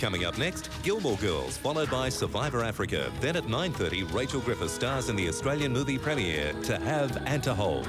Coming up next, Gilmore Girls, followed by Survivor Africa. Then at 9.30, Rachel Griffiths stars in the Australian movie premiere, To Have and To Hold.